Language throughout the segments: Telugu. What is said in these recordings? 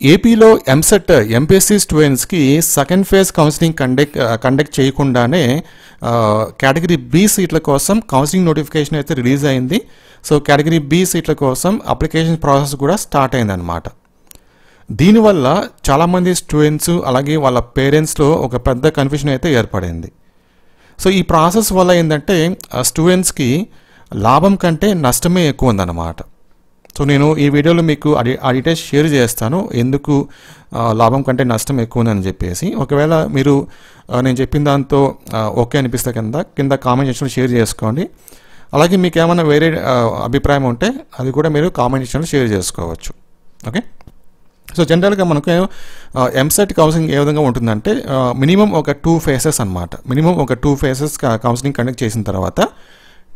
ఏపీలో ఎంసెట్ ఎంపీఎస్సీ స్టూడెంట్స్కి second phase counselling conduct conduct చేయకుండానే uh, కేటగిరీ బి సీట్ల కోసం కౌన్సిలింగ్ నోటిఫికేషన్ అయితే రిలీజ్ అయింది. సో కేటగిరీ బి సీట్ల కోసం అప్లికేషన్ ప్రాసెస్ కూడా స్టార్ట్ అయిందనమాట దీనివల్ల చాలామంది స్టూడెంట్స్ అలాగే వాళ్ళ పేరెంట్స్లో ఒక పెద్ద కన్ఫ్యూజన్ అయితే ఏర్పడింది. సో ఈ ప్రాసెస్ వల్ల ఏంటంటే uh, స్టూడెంట్స్కి లాభం కంటే నష్టమే ఎక్కువ ఉందన్నమాట. సో నేను ఈ వీడియోలో మీకు ఆ ఆ డీటెయిల్స్ షేర్ చేస్తాను. ఎందుకు లాభం కంటే నష్టం ఎక్కువ ఉందని చెప్పేసి. ఒకవేళ మీరు నేను చెప్పిన దాంతో ఓకే అనిపిస్తే కింద కింద కామెంట్ సెక్షన్లో షేర్ చేసుకోండి. అలాగే మీకు ఏమైనా వేరే అభిప్రాయం ఉంటే అది కూడా మీరు కామెంట్ సెక్షన్లో షేర్ చేసుకోవచ్చు. ఓకే? సో జనరల్గా మనకు ఎంసెట్ కౌన్సిలింగ్ ఏ విధంగా ఉంటుందంటే మినిమం ఒక టూ ఫేసెస్ అన్నమాట. మినిమం ఒక టూ ఫేసెస్ కౌన్సిలింగ్ కండక్ట్ చేసిన తర్వాత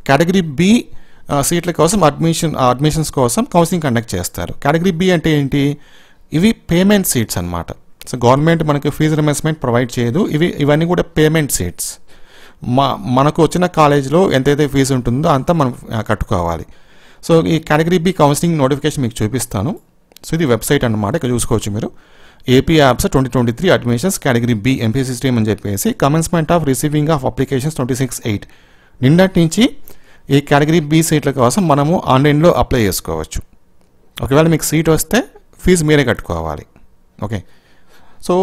కేటగిరీ బి సీట్ల కోసం అడ్మిషన్ అడ్మిషన్స్ కోసం కౌన్సిలింగ్ కండక్ట్ చేస్తారు. కేటగిరీ బి అంటే ఏంటి? ఇవి పేమెంట్ సీట్స్ అన్నమాట. సో గవర్నమెంట్ మనకి ఫీజు రిమెస్మెంట్ ప్రొవైడ్ చేయదు. ఇవి ఇవన్నీ కూడా పేమెంట్ సీట్స్ మా మనకు వచ్చిన కాలేజ్లో ఎంతైతే ఫీజు ఉంటుందో అంతా మనం కట్టుకోవాలి. సో ఈ కేటగిరీ బి కౌన్సిలింగ్ నోటిఫికేషన్ మీకు చూపిస్తాను. సో ఇది వెబ్సైట్ అన్నమాట. ఇక్కడ చూసుకోవచ్చు మీరు. AP apps twenty twenty three admissions category B MPC stream అని చెప్పేసి commencement of receiving of applications twenty six eight నిన్నటి నుంచి ఈ కేటగిరీ బి సీట్ల కోసం మనము ఆన్లైన్లో అప్లై చేసుకోవచ్చు. ఒకవేళ మీకు సీట్ వస్తే ఫీజు మీరే కట్టుకోవాలి. ఓకే. సో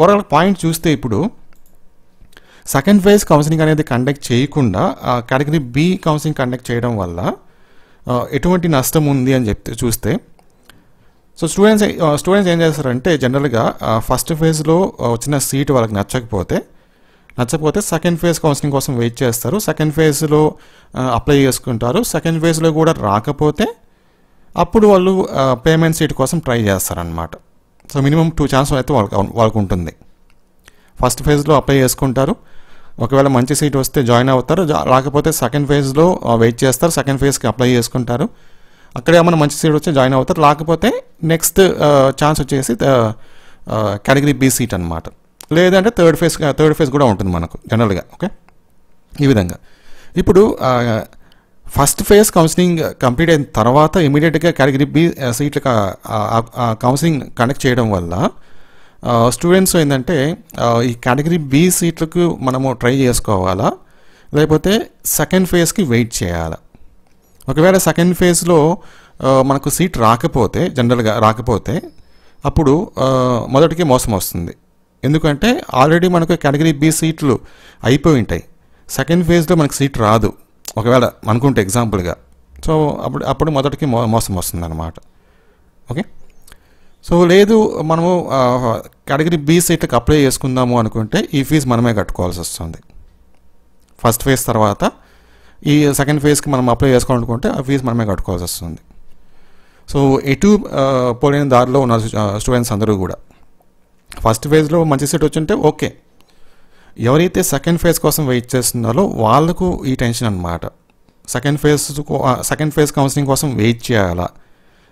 ఓవరాల్ పాయింట్ చూస్తే ఇప్పుడు సెకండ్ ఫేజ్ కౌన్సిలింగ్ అనేది కండక్ట్ చేయకుండా కేటగిరీ బి కౌన్సిలింగ్ కండక్ట్ చేయడం వల్ల ఎటువంటి నష్టం ఉంది అని చెప్తే చూస్తే సో స్టూడెంట్స్ స్టూడెంట్స్ ఏం చేస్తారంటే జనరల్గా ఫస్ట్ ఫేజ్లో వచ్చిన సీట్ వాళ్ళకి నచ్చకపోతే నచ్చకపోతే సెకండ్ ఫేజ్ కౌన్సిలింగ్ కోసం వెయిట్ చేస్తారు. సెకండ్ ఫేజ్లో అప్లై చేసుకుంటారు. సెకండ్ ఫేజ్లో కూడా రాకపోతే అప్పుడు వాళ్ళు పేమెంట్ సీట్ కోసం ట్రై చేస్తారనమాట సో మినిమం టూ ఛాన్స్ అయితే వాళ్ళకి వాళ్ళకు ఉంటుంది. ఫస్ట్ ఫేజ్లో అప్లై చేసుకుంటారు. ఒకవేళ మంచి సీట్ వస్తే జాయిన్ అవుతారు. రాకపోతే సెకండ్ ఫేజ్లో వెయిట్ చేస్తారు. సెకండ్ ఫేజ్కి అప్లై చేసుకుంటారు. అక్కడ ఏమైనా మంచి సీట్ వస్తే జాయిన్ అవుతారు. లేకపోతే నెక్స్ట్ ఛాన్స్ వచ్చేసి కేటగిరీ బి సీట్ అనమాట లేదంటే థర్డ్ ఫేజ్ థర్డ్ ఫేజ్ కూడా ఉంటుంది మనకు జనరల్గా ఓకే? ఈ విధంగా. ఇప్పుడు ఫస్ట్ ఫేజ్ కౌన్సిలింగ్ కంప్లీట్ అయిన తర్వాత ఇమీడియట్గా కేటగిరీ బి సీట్ల కౌన్సిలింగ్ కండక్ట్ చేయడం వల్ల స్టూడెంట్స్ ఏంటంటే ఈ కేటగిరీ బి సీట్లకు మనము ట్రై చేసుకోవాలా? లేకపోతే సెకండ్ ఫేజ్కి వెయిట్ చేయాలా? ఒకవేళ సెకండ్ ఫేజ్లో మనకు సీట్ రాకపోతే జనరల్గా రాకపోతే అప్పుడు మొదటికి మోసం వస్తుంది. ఎందుకంటే ఆల్రెడీ మనకు కేటగిరీ బి సీట్లు అయిపోయి ఉంటాయి. సెకండ్ ఫేజ్లో మనకు సీట్ రాదు. ఒకవేళ అనుకుంటే ఎగ్జాంపుల్గా. సో అప్పుడు అప్పుడు మొదటికి మో మోసం వస్తుంది అనమాట ఓకే? సో లేదు మనము కేటగిరీ బి సీట్లకు అప్లై చేసుకుందాము అనుకుంటే ఈ ఫీజు మనమే కట్టుకోవాల్సి వస్తుంది. ఫస్ట్ ఫేజ్ తర్వాత ఈ సెకండ్ ఫేజ్కి మనం అప్లై చేసుకోవాలనుకుంటే ఆ ఫీజు మనమే కట్టుకోవాల్సి వస్తుంది. సో ఎటు ఆ, పోలేని దారిలో ఉన్న స్టూడెంట్స్ అందరూ కూడా. ఫస్ట్ ఫేజ్లో మంచి సీట్ వచ్చింటే ఓకే. ఎవరైతే సెకండ్ ఫేజ్ కోసం వెయిట్ చేస్తున్నారో వాళ్ళకు ఈ టెన్షన్ అనమాట second phase second phase counselling కోసం వెయిట్ చేయాలా?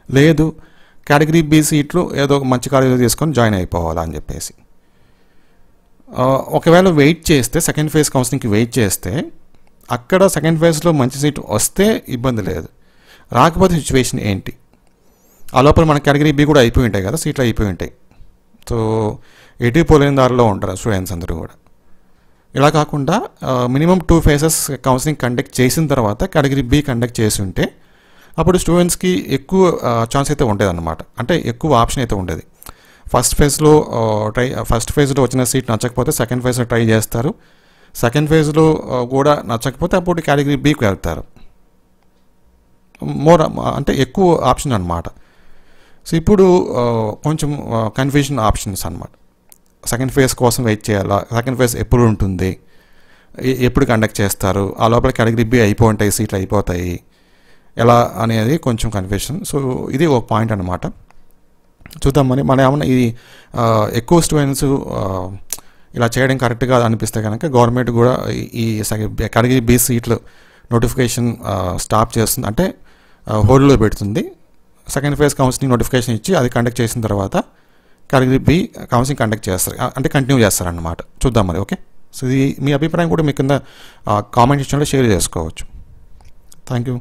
లేదు కేటగిరీ బి సీట్లు ఏదో ఒక మంచి కాలేజీలో తీసుకొని జాయిన్ అయిపోవాలా అని చెప్పేసి. ఒకవేళ వెయిట్ చేస్తే సెకండ్ ఫేజ్ కౌన్సిలింగ్కి వెయిట్ చేస్తే అక్కడ సెకండ్ ఫేజ్లో మంచి సీట్ వస్తే ఇబ్బంది లేదు. రాకపోతే సిచ్యువేషన్ ఏంటి? ఆ లోపల మన కేటగిరీ బి కూడా అయిపోయి ఉంటాయి కదా సీట్లు అయిపోయి ఉంటాయి. సో ఎటు పోలేని దారిలో ఉంటారు స్టూడెంట్స్ అందరూ కూడా. ఇలా కాకుండా minimum two phases counselling conduct చేసిన తర్వాత కేటగిరీ బి కండక్ట్ చేసి ఉంటే అప్పుడు స్టూడెంట్స్కి ఎక్కువ ఛాన్స్ అయితే ఉండేది అనమాట అంటే ఎక్కువ ఆప్షన్ అయితే ఉండేది. ఫస్ట్ ఫేజ్లో ట్రై ఫస్ట్ ఫేజ్లో వచ్చిన సీట్ నచ్చకపోతే సెకండ్ ఫేజ్లో ట్రై చేస్తారు. సెకండ్ ఫేజ్లో కూడా నచ్చకపోతే అప్పుడు కేటగిరీ బీకి వెళ్తారు. మోర్ అంటే ఎక్కువ ఆప్షన్ అనమాట సో ఇప్పుడు కొంచెం కన్ఫ్యూజన్ ఆప్షన్స్ అనమాట సెకండ్ ఫేజ్ కోసం వెయిట్ చేయాలా? సెకండ్ ఫేజ్ ఎప్పుడు ఉంటుంది? ఎప్పుడు కండక్ట్ చేస్తారు? ఆ లోపల కేటగిరీ బి అయిపో ఉంటాయి సీట్లు అయిపోతాయి. ఎలా అనేది కొంచెం కన్ఫ్యూషన్ సో ఇది ఒక పాయింట్ అనమాట చూద్దాం మరి. మన ఏమన్నా ఇది ఎక్కువ స్టూడెంట్స్ ఇలా చేయడం కరెక్ట్ కాదు అనిపిస్తే కనుక గవర్నమెంట్ కూడా ఈ- ఈ కేటగిరీ బి సీట్లు నోటిఫికేషన్ స్టాప్ చేస్తుంది. అంటే హోల్డ్లో పెడుతుంది. సెకండ్ ఫేజ్ కౌన్సిలింగ్ నోటిఫికేషన్ ఇచ్చి అది కండక్ట్ చేసిన తర్వాత కేటగిరీ బి కౌన్సిలింగ్ కండక్ట్ చేస్తారు. అంటే కంటిన్యూ చేస్తారన్నమాట. చూద్దాం మరి ఓకే సో ఇది మీ అభిప్రాయం కూడా మీ కింద కామెంట్ సెక్షన్లో షేర్ చేసుకోవచ్చు. Thank you